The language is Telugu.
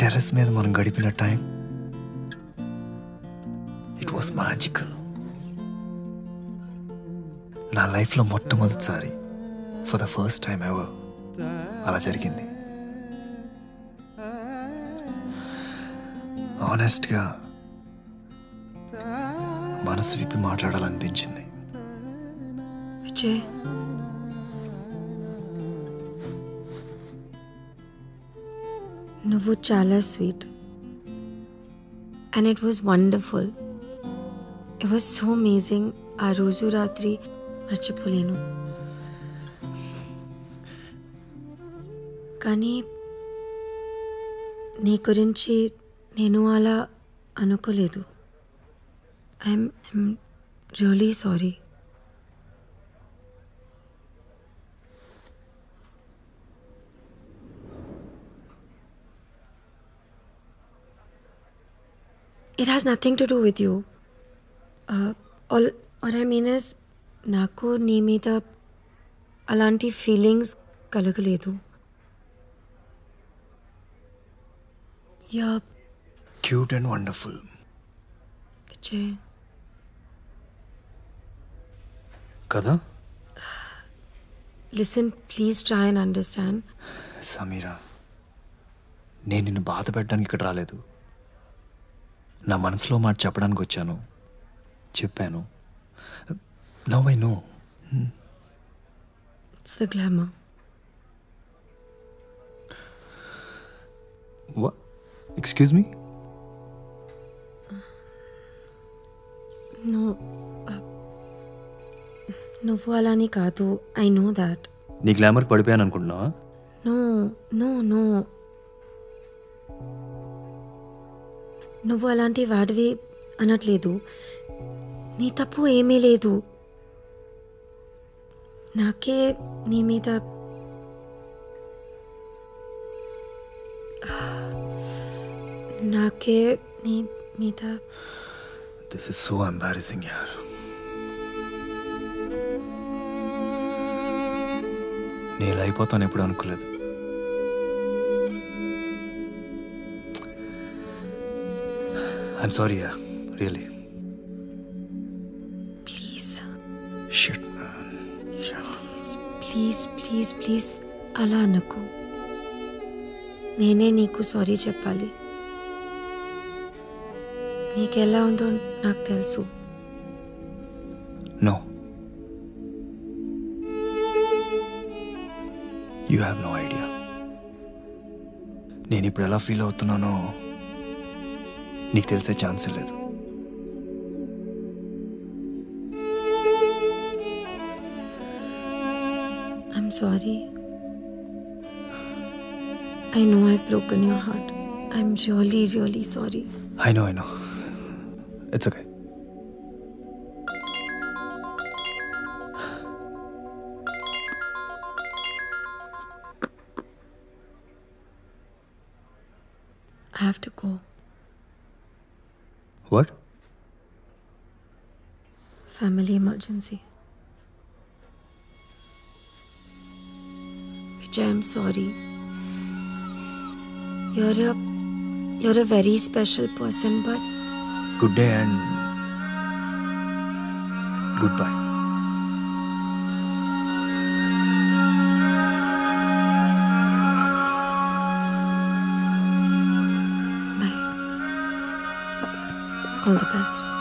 టెర్రస్ మీద మనం గడిపిన టైం. ఇట్ వాస్ మ్యాజికల్ నా లైఫ్లో మొట్టమొదటిసారి for the first time ever అలా జరిగింది. ఆనెస్ట్గా మనసు విప్పి మాట్లాడాలనిపించింది. విజయ్ నువ్వు చాలా sweet and it was wonderful it was so amazing ఆ రోజు రాత్రి మర్చిపోలేను. కానీ నీ గురించి నేను అలా అనుకోలేదు. I'm I'm really sorry It has nothing to do with you. Uh, all what I mean is నాకు నీ మీద అలాంటి ఫీలింగ్స్ కలగలేదు. Yeah cute and wonderful Vijay కదా? Listen please try and understand Sameera నేను నిన్ను బాధ పెట్టడానికి ఇక్కడ రాలేదు. నా మనసులో మాట చెప్పడానికి వచ్చాను. చెప్పాను. Now I know. It's the glamour excuse me నువ్వు అలాని కాదు. ఐ నో దాట్ నీ గ్లామర్కి పడిపోయాను అనుకుంటున్నావా? నో నో నో నువ్వు అలాంటి వాడివి అనట్లేదు. నీ తప్పు ఏమీ లేదు. నాకే నీ మీద నాకే నీ మీద దిస్ ఇస్ సో ఎంబారసింగ్ యార్ నేను అయిపోతాను ఎప్పుడు అనుకోలేదు. I'm sorry really please shit please please please అలా అనకు. నేనే నీకు సారీ చెప్పాలి. నీకెలా ఉందో నాకు తెలుసు. No you have no idea నేను ఇప్పుడు ఎలా ఫీల్ అవుతున్నానో నీకు తెలిసే ఛాన్సే లేదు I'm sorry I know I've broken your heart I'm really really sorry I know I know it's okay I have to go What? Family emergency. Which I am sorry. You're a. You're a very special person, but. Good day and. Goodbye. All the best.